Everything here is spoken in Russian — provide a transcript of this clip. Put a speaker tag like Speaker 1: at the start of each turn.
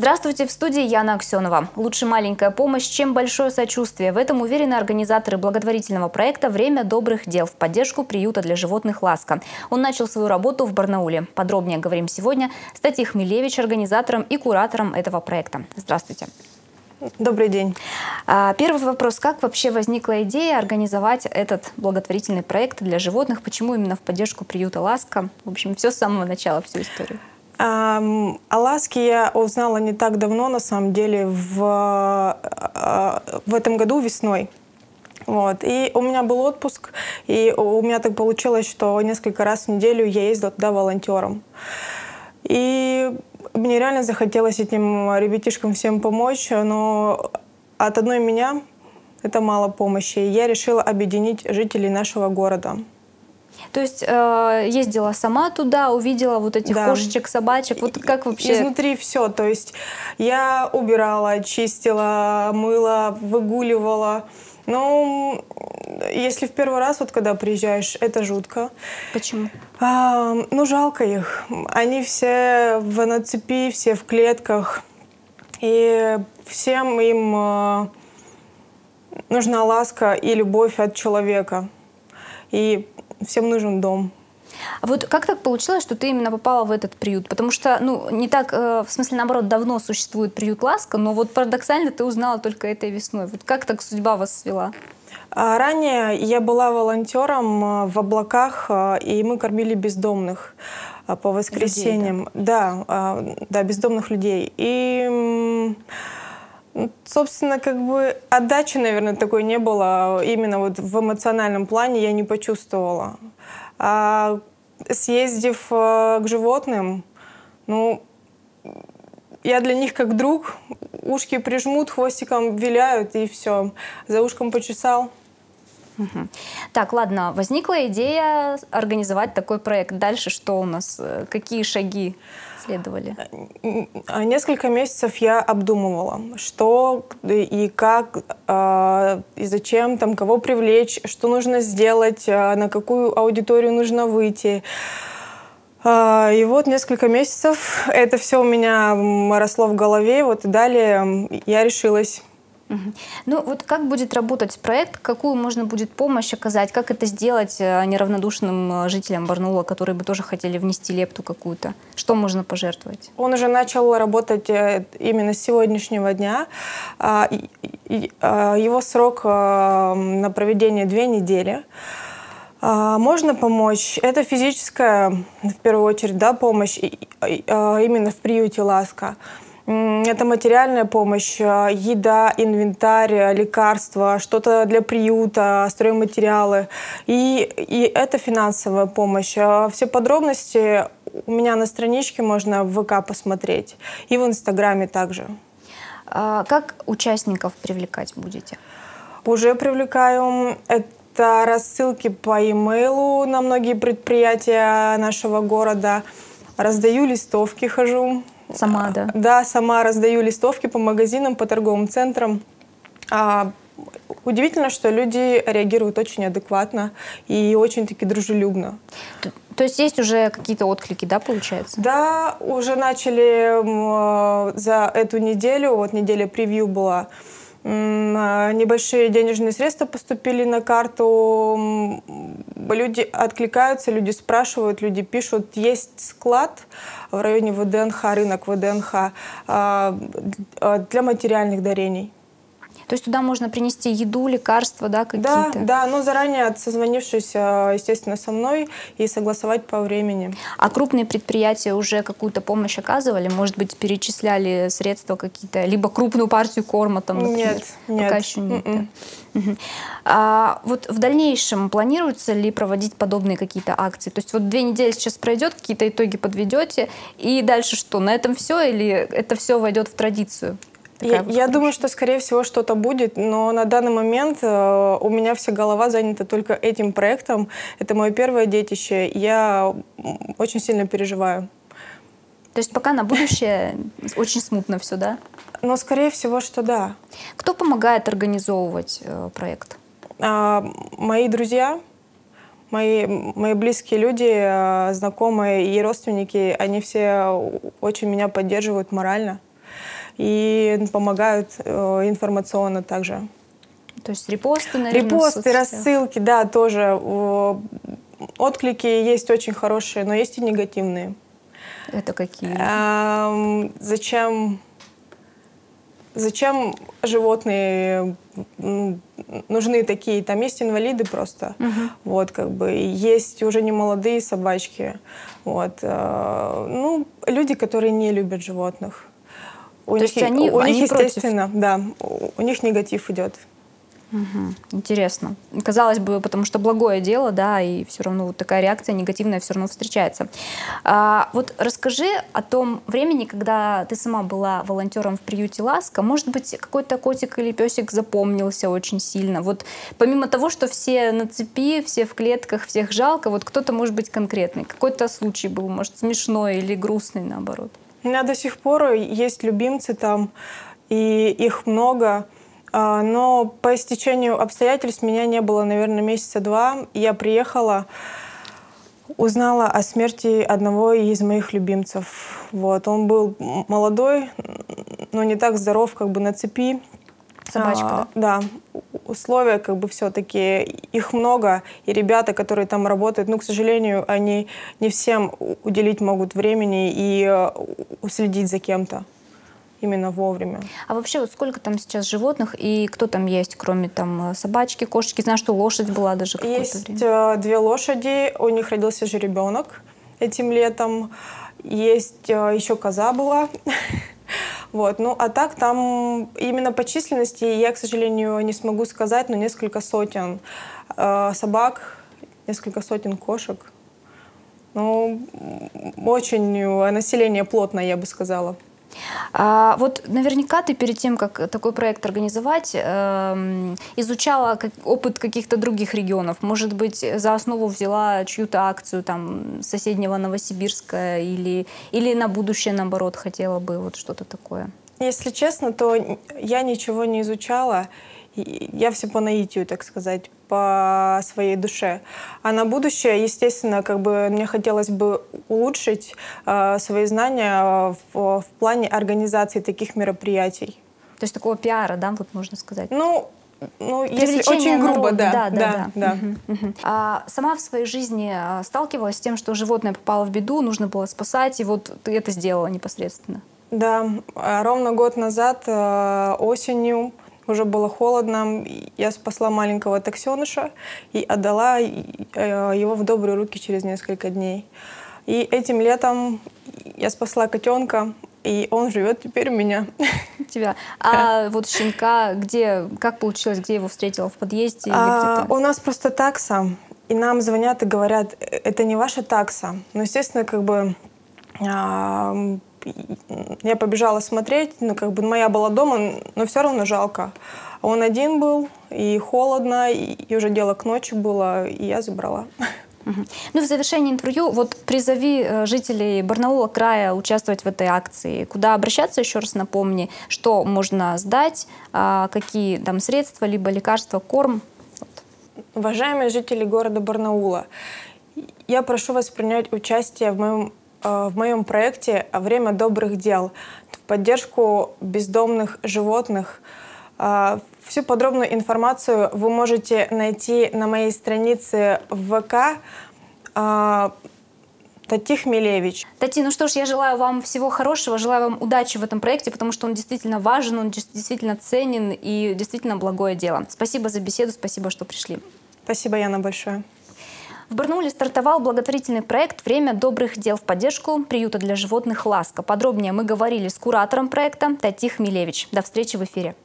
Speaker 1: Здравствуйте, в студии Яна Аксенова. Лучше маленькая помощь, чем большое сочувствие. В этом уверены организаторы благотворительного проекта «Время добрых дел» в поддержку приюта для животных «Ласка». Он начал свою работу в Барнауле. Подробнее говорим сегодня с Татьей Хмелевич, организатором и куратором этого проекта. Здравствуйте.
Speaker 2: Добрый день.
Speaker 1: А, первый вопрос. Как вообще возникла идея организовать этот благотворительный проект для животных? Почему именно в поддержку приюта «Ласка»? В общем, все с самого начала, всю историю.
Speaker 2: О Ласке я узнала не так давно, на самом деле, в, а, в этом году весной. Вот. И у меня был отпуск, и у меня так получилось, что несколько раз в неделю я ездила туда волонтером. И мне реально захотелось этим ребятишкам всем помочь, но от одной меня это мало помощи. Я решила объединить жителей нашего города.
Speaker 1: То есть э, ездила сама туда, увидела вот этих да. кошечек, собачек. Вот как вообще?
Speaker 2: Изнутри все. То есть я убирала, чистила, мыла, выгуливала. Но если в первый раз, вот когда приезжаешь, это жутко.
Speaker 1: Почему?
Speaker 2: А, ну, жалко их. Они все в на цепи, все в клетках. И всем им э, нужна ласка и любовь от человека. И всем нужен дом.
Speaker 1: А вот как так получилось, что ты именно попала в этот приют? Потому что, ну, не так, э, в смысле, наоборот, давно существует приют «Ласка», но вот парадоксально ты узнала только этой весной. Вот как так судьба вас свела?
Speaker 2: А ранее я была волонтером э, в облаках, э, и мы кормили бездомных по воскресеньям. Людей, да? да, да, бездомных людей. И Собственно, как бы отдачи, наверное, такой не было. Именно вот в эмоциональном плане я не почувствовала. А съездив э, к животным, ну, я для них как друг, ушки прижмут, хвостиком виляют, и все. За ушком почесал.
Speaker 1: Так, ладно, возникла идея организовать такой проект. Дальше что у нас? Э, какие шаги следовали?
Speaker 2: А несколько месяцев я обдумывала, что и как, а, и зачем, там, кого привлечь, что нужно сделать, а, на какую аудиторию нужно выйти. И вот несколько месяцев это все у меня росло в голове. Вот и далее я решилась
Speaker 1: ну вот как будет работать проект, какую можно будет помощь оказать, как это сделать э, неравнодушным э, жителям Барнаула, которые бы тоже хотели внести лепту какую-то? Что можно пожертвовать?
Speaker 2: Он уже начал работать э, именно с сегодняшнего дня. А, а, его срок на проведение две недели. А, можно помочь. Это физическая, в первую очередь, да, помощь именно в приюте «Ласка». Это материальная помощь, а, еда, инвентарь, лекарства, что-то для приюта, стройматериалы. И, и это финансовая помощь. А все подробности у меня на страничке можно в ВК посмотреть. И в Инстаграме также.
Speaker 1: А как участников привлекать будете?
Speaker 2: Уже привлекаем. Это рассылки по имейлу на многие предприятия нашего города. Раздаю листовки, хожу.
Speaker 1: Сама, да?
Speaker 2: Да, сама раздаю листовки по магазинам, по торговым центрам. А, удивительно, что люди реагируют очень адекватно и очень-таки дружелюбно.
Speaker 1: То, то есть есть уже какие-то отклики, да, получается?
Speaker 2: Да, уже начали за эту неделю, вот неделя превью была, небольшие денежные средства поступили на карту. Люди откликаются, люди спрашивают, люди пишут. Есть склад в районе ВДНХ, рынок ВДНХ а, для материальных дарений.
Speaker 1: То есть туда можно принести еду, лекарства, да, какие-то?
Speaker 2: Да, да, но заранее созвонившись, э, естественно, со мной и согласовать по времени.
Speaker 1: А крупные предприятия уже какую-то помощь оказывали? Может быть, перечисляли средства какие-то, либо крупную партию корма там, например?
Speaker 2: Нет, нет.
Speaker 1: Пока еще нет. Mm -mm. А вот в дальнейшем планируется ли проводить подобные какие-то акции? То есть вот две недели сейчас пройдет, какие-то итоги подведете, и дальше что? На этом все или это все войдет в традицию?
Speaker 2: Я, я думаю, что, скорее всего, что-то будет, но на данный момент э, у меня вся голова занята только этим проектом. Это мое первое детище. Я очень сильно переживаю.
Speaker 1: То есть пока на будущее очень смутно все, да?
Speaker 2: Но, скорее всего, что да.
Speaker 1: Кто помогает организовывать э, проект?
Speaker 2: А, мои друзья, мои, мои близкие люди, э, знакомые и родственники, они все очень меня поддерживают морально. И помогают э, информационно также.
Speaker 1: То есть репосты, наверное,
Speaker 2: Репосты, рассылки, да, тоже. Отклики есть очень хорошие, но есть и негативные.
Speaker 1: Это какие?
Speaker 2: Эм, зачем, зачем животные нужны такие? Там есть инвалиды просто. Угу. Вот, как бы. Есть уже не молодые собачки. Вот. Э, ну, люди, которые не любят животных.
Speaker 1: У То них, есть они,
Speaker 2: у
Speaker 1: они
Speaker 2: них, естественно, против. да, у них негатив идет.
Speaker 1: Угу. Интересно. Казалось бы, потому что благое дело, да, и все равно вот такая реакция негативная все равно встречается. А, вот расскажи о том времени, когда ты сама была волонтером в приюте «Ласка». Может быть, какой-то котик или песик запомнился очень сильно? Вот помимо того, что все на цепи, все в клетках, всех жалко, вот кто-то может быть конкретный. Какой-то случай был, может, смешной или грустный, наоборот?
Speaker 2: У меня до сих пор есть любимцы там, и их много – а, но по истечению обстоятельств меня не было, наверное, месяца два. Я приехала, узнала о смерти одного из моих любимцев. Вот. Он был молодой, но не так здоров, как бы на цепи.
Speaker 1: Собачка, а,
Speaker 2: да? Да. Условия как бы все-таки, их много, и ребята, которые там работают, ну, к сожалению, они не всем уделить могут времени и э, уследить за кем-то именно вовремя.
Speaker 1: А вообще вот сколько там сейчас животных и кто там есть, кроме там собачки, кошечки? Знаю, что лошадь была даже какое-то
Speaker 2: Есть
Speaker 1: время.
Speaker 2: Э, две лошади, у них родился же ребенок этим летом. Есть э, еще коза была. Вот. Ну, а так там именно по численности я, к сожалению, не смогу сказать, но несколько сотен э, собак, несколько сотен кошек. Ну, очень население плотное, я бы сказала.
Speaker 1: А, вот наверняка ты перед тем, как такой проект организовать, э, изучала опыт каких-то других регионов. Может быть, за основу взяла чью-то акцию там соседнего Новосибирска или, или на будущее, наоборот, хотела бы вот что-то такое?
Speaker 2: Если честно, то я ничего не изучала. Я все по наитию, так сказать, по своей душе. А на будущее, естественно, как бы мне хотелось бы улучшить э, свои знания в, в плане организации таких мероприятий.
Speaker 1: То есть такого пиара, да, вот можно сказать?
Speaker 2: Ну, ну, если очень грубо, да.
Speaker 1: Да, да, да. да. Угу, угу. А сама в своей жизни а, сталкивалась с тем, что животное попало в беду, нужно было спасать, и вот ты это сделала непосредственно?
Speaker 2: Да, а, ровно год назад э, осенью уже было холодно. Я спасла маленького таксеныша и отдала э, его в добрые руки через несколько дней. И этим летом я спасла котенка, и он живет теперь у меня.
Speaker 1: Тебя. А вот щенка, где, как получилось, где его встретила? В подъезде? А,
Speaker 2: у нас просто такса, и нам звонят и говорят, это не ваша такса. Ну, естественно, как бы а, я побежала смотреть, ну, как бы моя была дома, но все равно жалко. Он один был, и холодно, и уже дело к ночи было, и я забрала.
Speaker 1: Ну, в завершении интервью, вот призови э, жителей Барнаула края участвовать в этой акции. Куда обращаться, еще раз напомни, что можно сдать, а, какие там средства, либо лекарства, корм. Вот.
Speaker 2: Уважаемые жители города Барнаула, я прошу вас принять участие в моем в моем проекте «Время добрых дел» в поддержку бездомных животных. Э, всю подробную информацию вы можете найти на моей странице в ВК э, Тати Хмелевич.
Speaker 1: Тати, ну что ж, я желаю вам всего хорошего, желаю вам удачи в этом проекте, потому что он действительно важен, он действительно ценен и действительно благое дело. Спасибо за беседу, спасибо, что пришли.
Speaker 2: Спасибо, Яна, большое.
Speaker 1: В Барнауле стартовал благотворительный проект «Время добрых дел» в поддержку приюта для животных «Ласка». Подробнее мы говорили с куратором проекта Татих Милевич. До встречи в эфире.